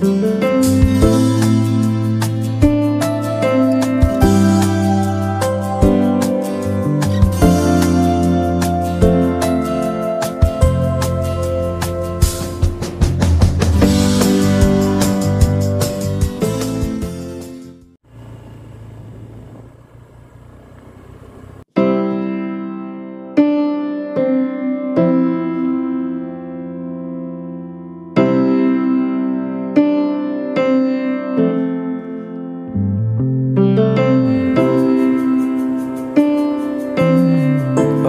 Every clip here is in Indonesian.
Música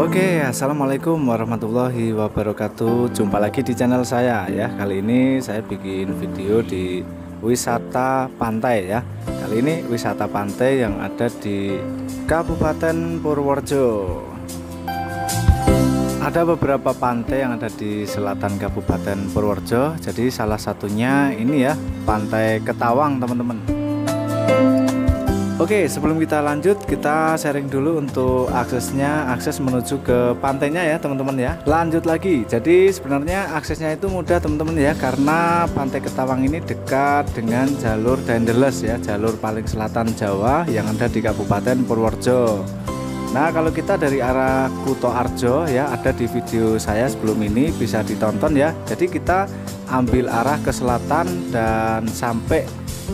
Assalamualaikum warahmatullahi wabarakatuh. Jumpa lagi di channel saya ya. Kali ini saya bikin video di wisata pantai ya. Kali ini wisata pantai yang ada di Kabupaten Purworejo. Ada beberapa pantai yang ada di selatan Kabupaten Purworejo. Jadi salah satunya ini ya Pantai Ketawang teman-teman Oke, sebelum kita lanjut, kita sharing dulu untuk aksesnya, akses menuju ke pantainya ya, teman-teman ya. Lanjut lagi. Jadi sebenarnya aksesnya itu mudah, teman-teman ya, karena Pantai Ketawang ini dekat dengan jalur Dendeles ya, jalur paling selatan Jawa yang ada di Kabupaten Purworejo. Nah, kalau kita dari arah Kuto Arjo ya, ada di video saya sebelum ini bisa ditonton ya. Jadi kita ambil arah ke selatan dan sampai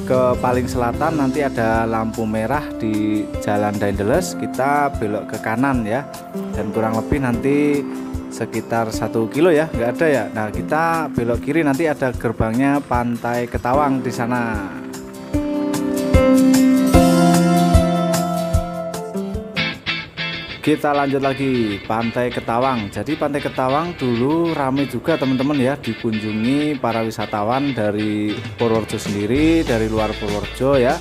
ke paling selatan nanti ada lampu merah di Jalan Daindeles. Kita belok ke kanan ya. Dan kurang lebih nanti sekitar satu kilo ya. Nggak ada ya? Nah kita belok kiri. Nanti ada gerbangnya Pantai Ketawang di sana kita lanjut lagi. Pantai Ketawang. Jadi Pantai Ketawang dulu rame juga teman-teman ya. Dikunjungi para wisatawan dari Purworejo sendiri dari luar Purworejo ya.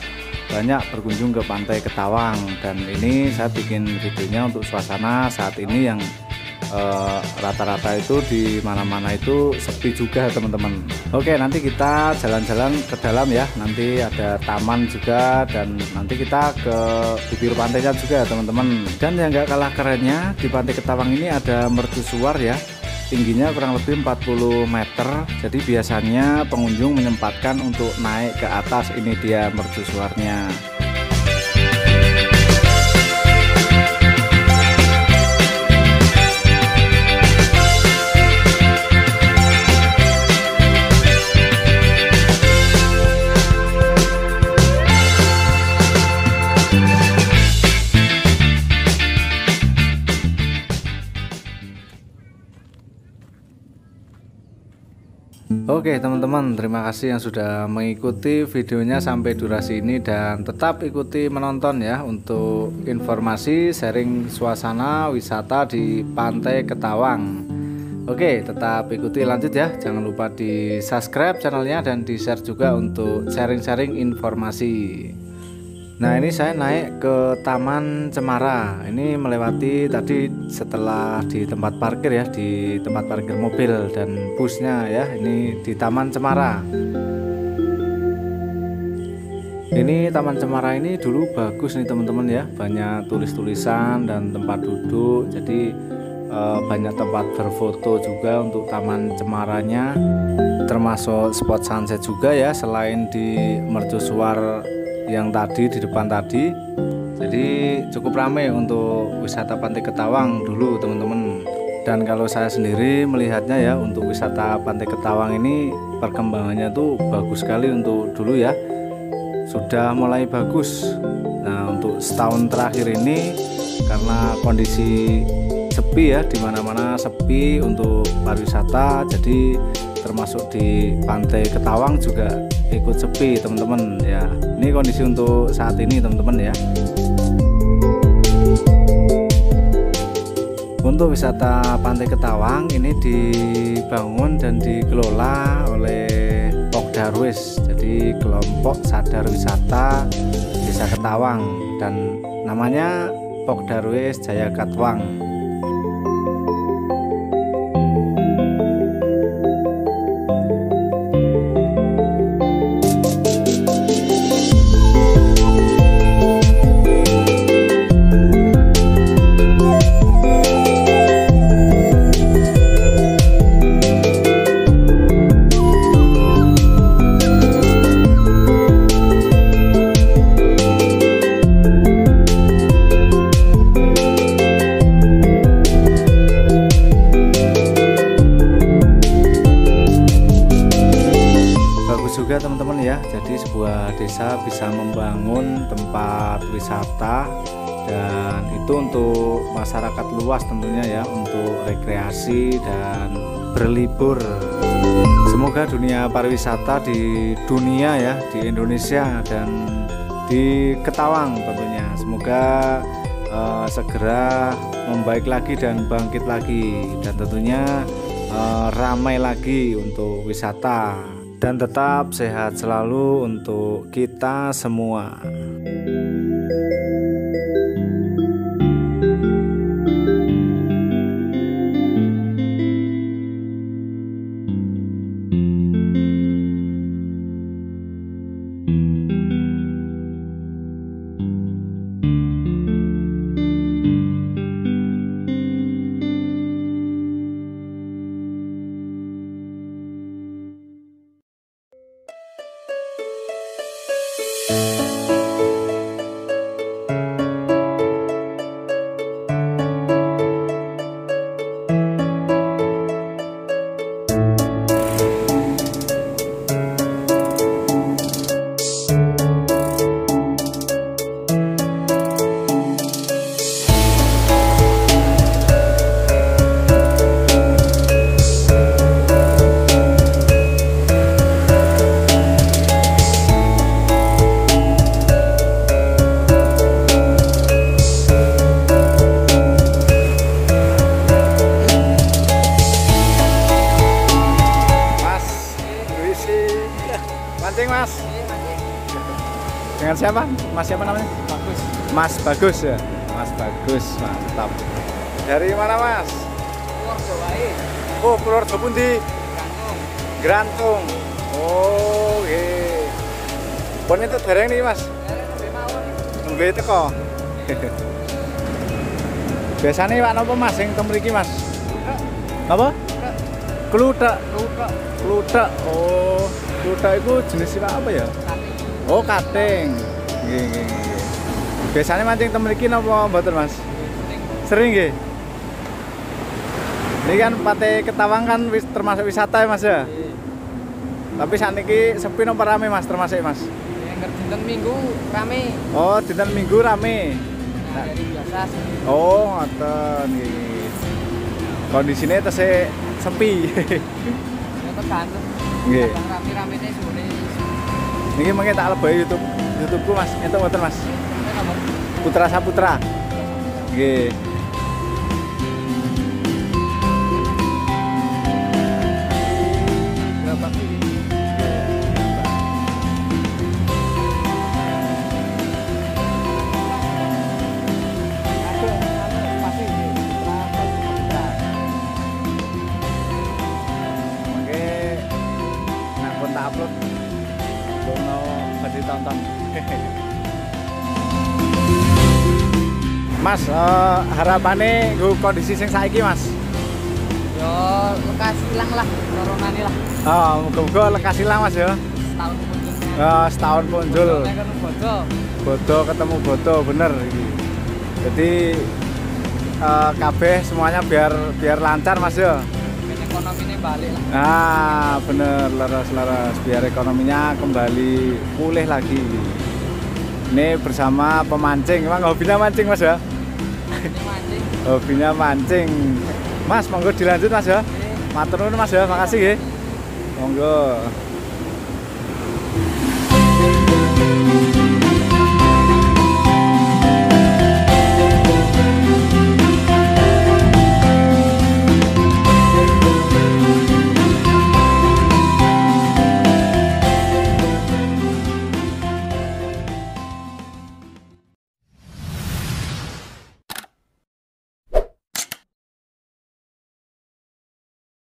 Banyak berkunjung ke Pantai Ketawang. Dan ini saya bikin videonya untuk suasana saat ini yang rata-rata uh, itu di mana-mana itu sepi juga teman-teman. Oke nanti kita jalan-jalan ke dalam ya. Nanti ada taman juga dan nanti kita ke bibir pantainya juga teman-teman. Dan yang gak kalah kerennya di pantai Ketawang ini ada mercusuar ya. Tingginya kurang lebih 40 meter. Jadi biasanya pengunjung menyempatkan untuk naik ke atas. Ini dia mercusuarnya Oke teman-teman terima kasih yang sudah mengikuti videonya sampai durasi ini dan tetap ikuti menonton ya untuk informasi sharing suasana wisata di Pantai Ketawang. Oke tetap ikuti lanjut ya. Jangan lupa di subscribe channelnya dan di share juga untuk sharing-sharing informasi Nah ini saya naik ke Taman Cemara. Ini melewati tadi setelah di tempat parkir ya Di tempat parkir mobil dan busnya ya Ini di Taman Cemara. Ini Taman Cemara ini dulu bagus nih teman-teman ya. Banyak tulis-tulisan dan tempat duduk Jadi eh, banyak tempat berfoto juga untuk Taman Cemaranya. Termasuk spot sunset juga ya Selain di mercusuar yang tadi di depan tadi. Jadi cukup ramai untuk wisata Pantai Ketawang dulu teman-teman. Dan kalau saya sendiri melihatnya ya untuk wisata Pantai Ketawang ini perkembangannya tuh bagus sekali untuk dulu ya. Sudah mulai bagus. Nah untuk setahun terakhir ini karena kondisi sepi ya di mana-mana sepi untuk pariwisata jadi termasuk di Pantai Ketawang juga ikut sepi teman-teman. Ya ini kondisi untuk saat ini teman-teman ya. Untuk wisata Pantai Ketawang ini dibangun dan dikelola oleh Pokdarwis jadi kelompok sadar wisata desa Ketawang. Dan namanya Pokdarwis Jaya Katwang tempat wisata dan itu untuk masyarakat luas tentunya ya untuk rekreasi dan berlibur. Semoga dunia pariwisata di dunia ya di Indonesia dan di Ketawang tentunya. Semoga uh, segera membaik lagi dan bangkit lagi dan tentunya uh, ramai lagi untuk wisata. Dan tetap sehat selalu untuk kita semua. Dengan siapa? Mas siapa namanya? Bagus. Mas Bagus ya. Mas Bagus, mantap. Dari mana Mas? Purworejo wae. Oh, Purworejo pundi? Gantung. Grantung. Oh, nggih. Pun itu dereng nih Mas. Nembe teko. Biasanya Pak napa Mas sing teng mriki Mas? Apa? Kluthak. Kluthuk. Kluthak. Oh, kluthak itu jenis apa ya? Sate. Oh, kating. Nggih, nggih, nggih. Biasanya mancing teng mriki napa mboten Mas? Sering nggih. Ini kan Pate Ketawang kan wis termasuk wisata ya Mas ya. Tapi saat ini sepi napa rame Mas termasuk Mas? yang dinten Minggu rame. Oh, dinten Minggu rame. Nah, dari biasa sih. Oh, ngoten. Kondisine tesih sepi. Ya tergantung. Nggih. Rame-rame nih sore. Niki mengke tak lebih YouTube YouTubeku Mas. Entuk mboten Mas? Ini Putra Saputra. Nggih. berapa nah upload ditonton Mas, eh, harapannya gue kondisi sing saiki mas Yo lekas hilang lah corona ini lah. Oh, moga-moga lekas ilang mas ya Setahun kunjungnya. Eh, Setahun kan bodoh. Bodo ketemu bodo, bener. Jadi eh, kabeh semuanya biar biar lancar mas ya Bikin ekonomi ini balik lah. Nah, bener leres-leres biar ekonominya kembali pulih lagi. Ini bersama pemancing, emang hobinya mancing mas ya? Ini mancing. Hobinya mancing. Mas, monggo dilanjut mas ya. Matur nuwun mas ya, makasih ya. Monggo.